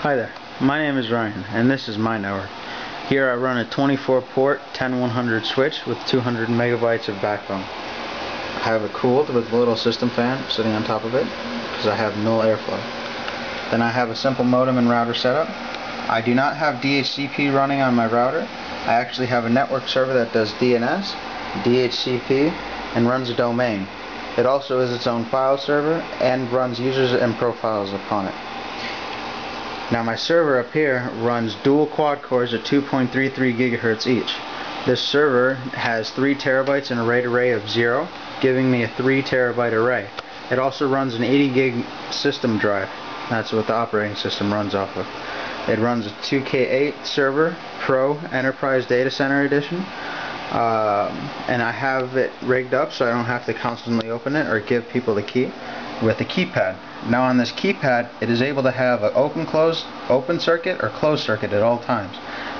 Hi there, my name is Ryan and this is my network. Here I run a 24 port 10100 switch with 200 megabytes of backbone. I have it cooled with a little system fan sitting on top of it because I have no airflow. Then I have a simple modem and router setup. I do not have DHCP running on my router. I actually have a network server that does DNS, DHCP, and runs a domain. It also is its own file server and runs users and profiles upon it. Now my server up here runs dual quad cores at 2.33 gigahertz each. This server has 3 terabytes and a RAID array of 0, giving me a 3 terabyte array. It also runs an 80 gig system drive. That's what the operating system runs off of. It runs a 2K8 server, Pro Enterprise Data Center Edition. Um, and I have it rigged up so I don't have to constantly open it or give people the key with a keypad. Now on this keypad it is able to have an open closed open circuit or closed circuit at all times.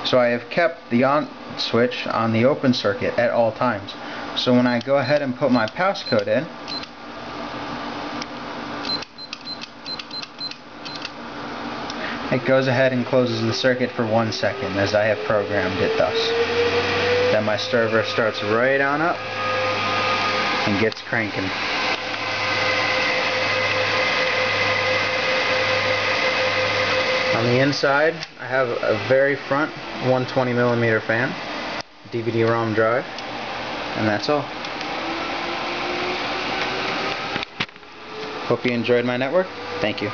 So I have kept the on switch on the open circuit at all times. So when I go ahead and put my passcode in it goes ahead and closes the circuit for one second as I have programmed it thus. Then my server starts right on up and gets cranking. On the inside, I have a very front 120 millimeter fan, DVD-ROM drive, and that's all. Hope you enjoyed my network. Thank you.